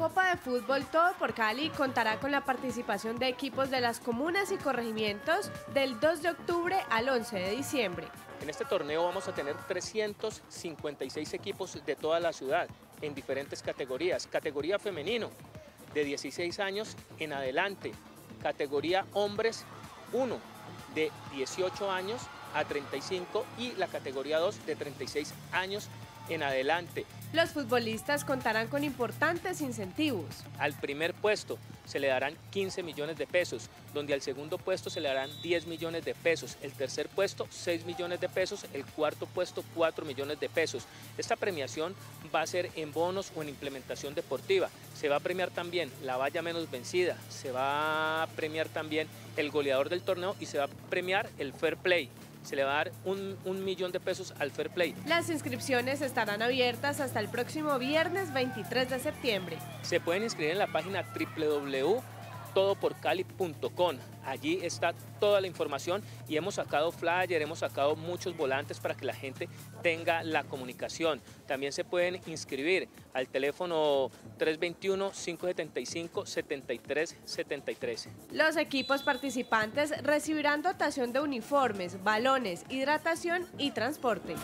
de fútbol Todo por Cali contará con la participación de equipos de las comunas y corregimientos del 2 de octubre al 11 de diciembre. En este torneo vamos a tener 356 equipos de toda la ciudad en diferentes categorías. Categoría femenino de 16 años en adelante. Categoría hombres 1 de 18 años a 35 y la categoría 2 de 36 años en adelante. Los futbolistas contarán con importantes incentivos. Al primer puesto se le darán 15 millones de pesos, donde al segundo puesto se le darán 10 millones de pesos, el tercer puesto 6 millones de pesos, el cuarto puesto 4 millones de pesos. Esta premiación va a ser en bonos o en implementación deportiva. Se va a premiar también la valla menos vencida, se va a premiar también el goleador del torneo y se va a premiar el fair play se le va a dar un, un, millón de pesos al Fair Play. Las inscripciones estarán abiertas hasta el próximo viernes 23 de septiembre. Se pueden inscribir en la página www todoporcali.com. Allí está toda la información y hemos sacado flyer, hemos sacado muchos volantes para que la gente tenga la comunicación. También se pueden inscribir al teléfono 321-575-7373. Los equipos participantes recibirán dotación de uniformes, balones, hidratación y transporte.